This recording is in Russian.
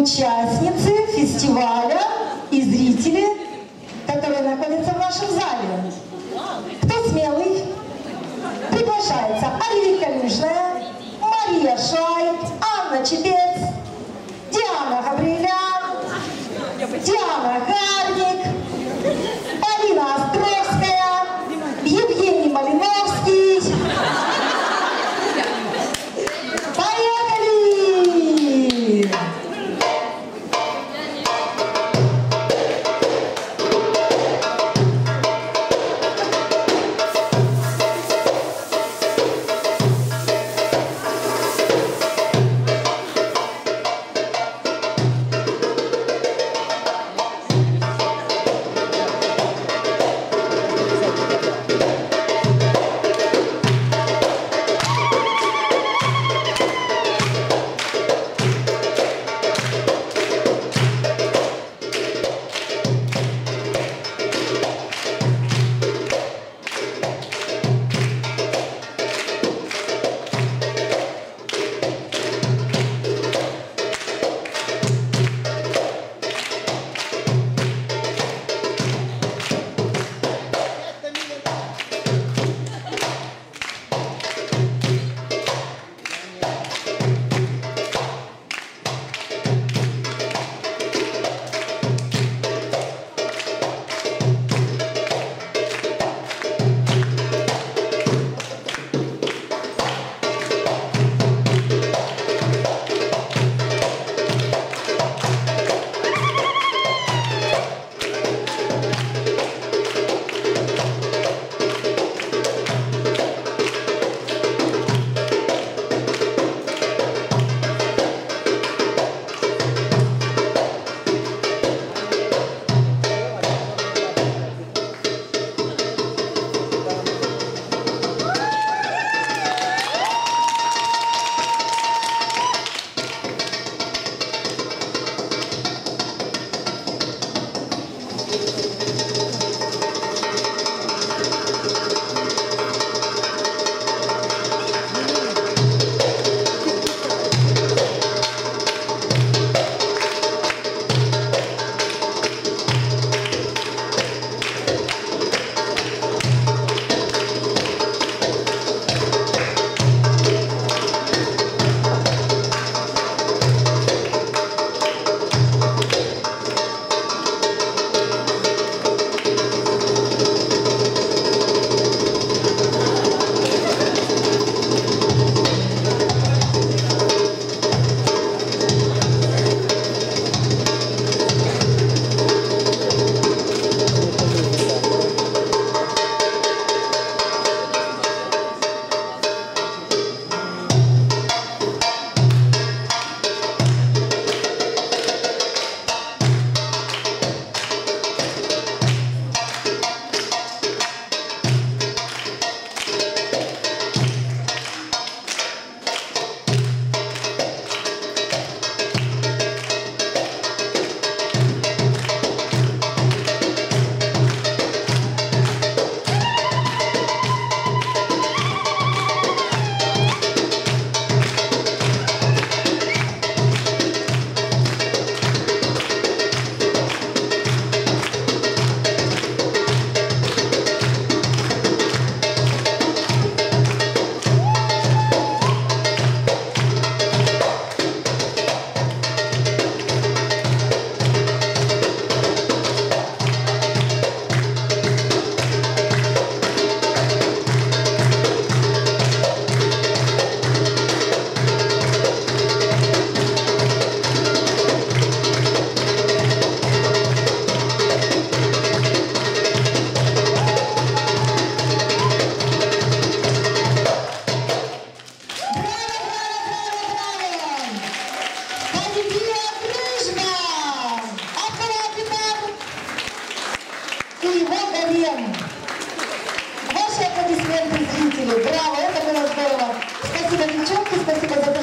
участницы фестиваля и зрители, которые находятся в нашем зале. Кто смелый? Приглашается Оливия Калюжная, Мария Шай, Анна Чепец, Диана Габриэлян, Диана Гарник, и его гарем. Ваши аплодисменты зрители. Браво, это было здорово. Спасибо, девчонки, спасибо за то,